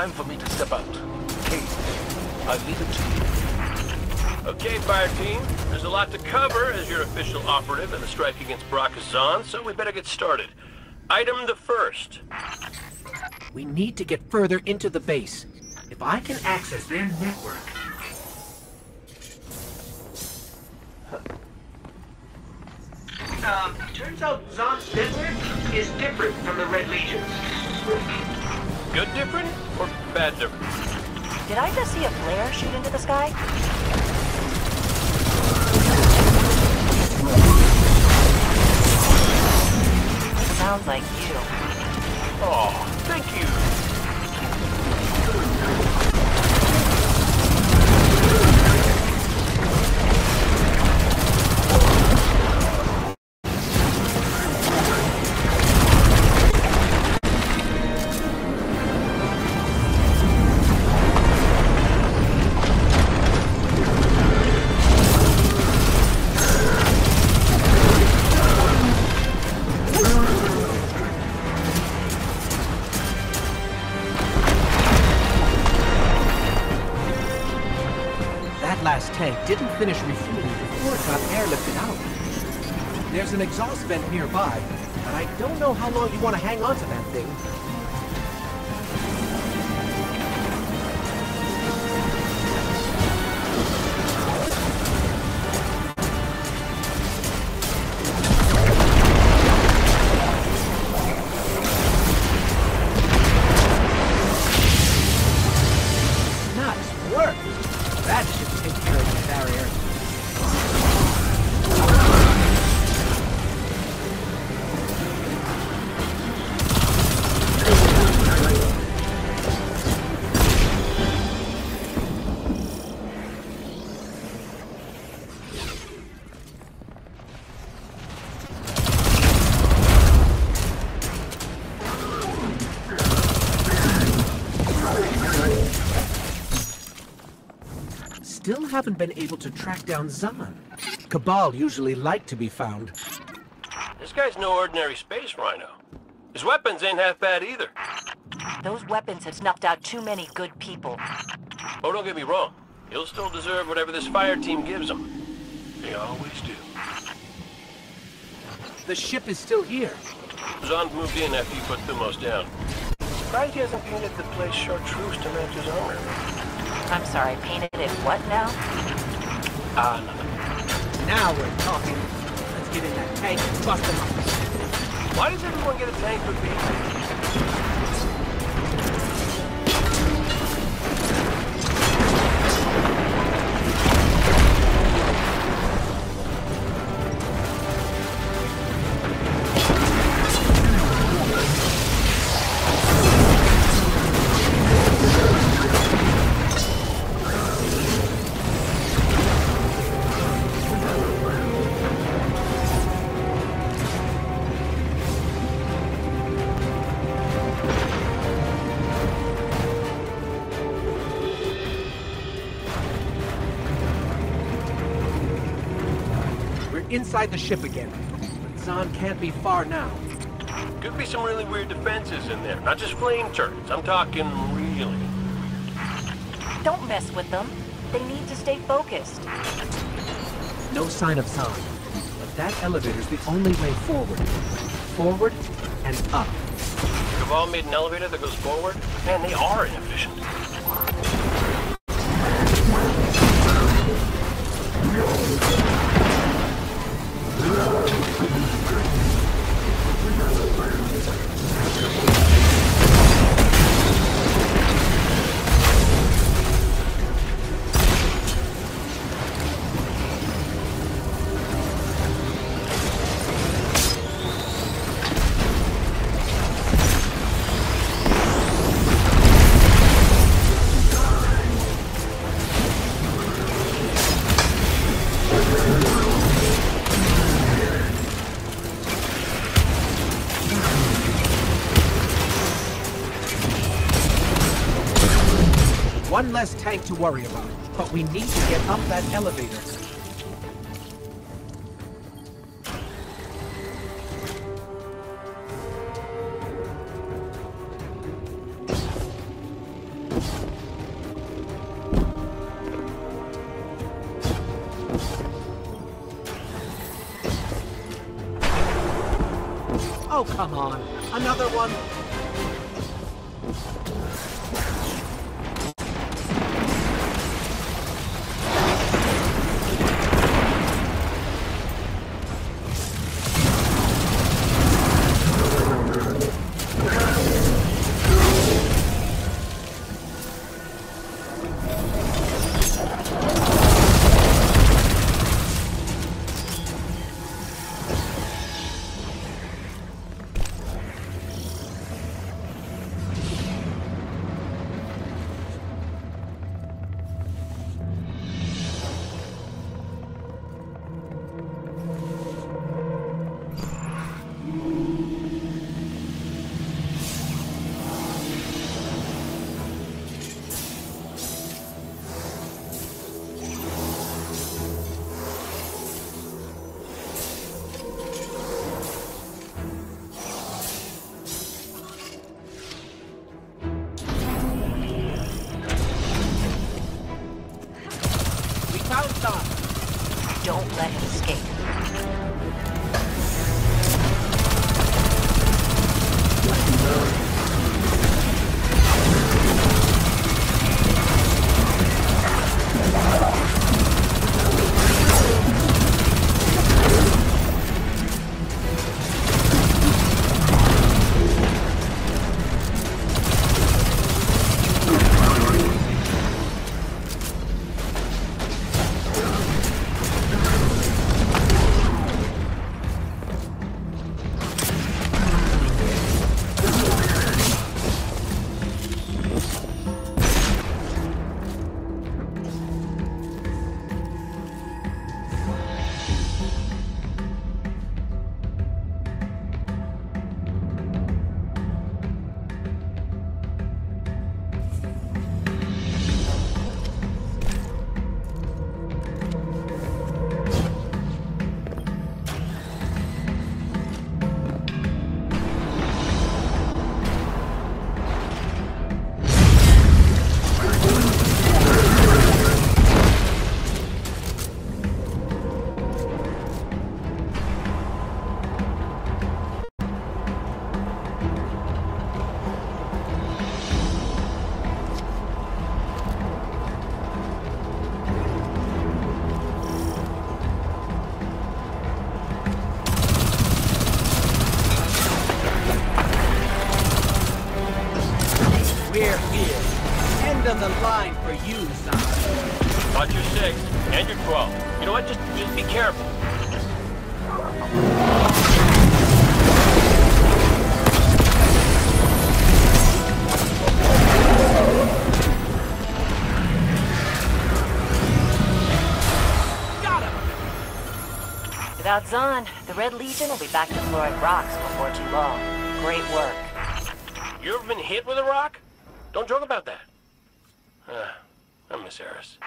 Time for me to step out. Cayde, I leave it to you. Okay, fire team. There's a lot to cover as your official operative in the strike against Bracus Zahn, so we better get started. Item the first. We need to get further into the base. If I can access their network... Um, turns out Zahn's network is different from the Red Legion's. Good different or bad different? Did I just see a flare shoot into the sky? Sounds like you. Oh, thank you. Last tank didn't finish refueling before it got airlifted out. There's an exhaust vent nearby, but I don't know how long you want to hang on to that thing. Haven't been able to track down Zahn. Cabal usually like to be found. This guy's no ordinary space rhino. His weapons ain't half bad either. Those weapons have snuffed out too many good people. Oh, don't get me wrong. He'll still deserve whatever this fire team gives him. They always do. The ship is still here. Zahn moved in after you put Thumos down. Surprised he hasn't painted the place chartreuse to match his armor. I'm sorry, painted it what now? Ah, nothing. Now we're talking. Let's get in that tank and bust them up. Why does everyone get a tank with me? Inside the ship again. But Zahn can't be far now. Could be some really weird defenses in there. Not just flame turrets. I'm talking really. Don't mess with them. They need to stay focused. No sign of Zahn. But that elevator's the only way forward. Forward and up. We've all made an elevator that goes forward? Man, they are inefficient. One less tank to worry about, but we need to get up that elevator. Oh, come on. Another one? We're here. End of the line for you, Zahn. Watch your six and your 12. You know what? Just, just be careful. Got him! Without Zahn, the Red Legion will be back to Floric Rocks before too long. Great work. You ever been hit with a rock? Don't joke about that. Uh, I miss Eris.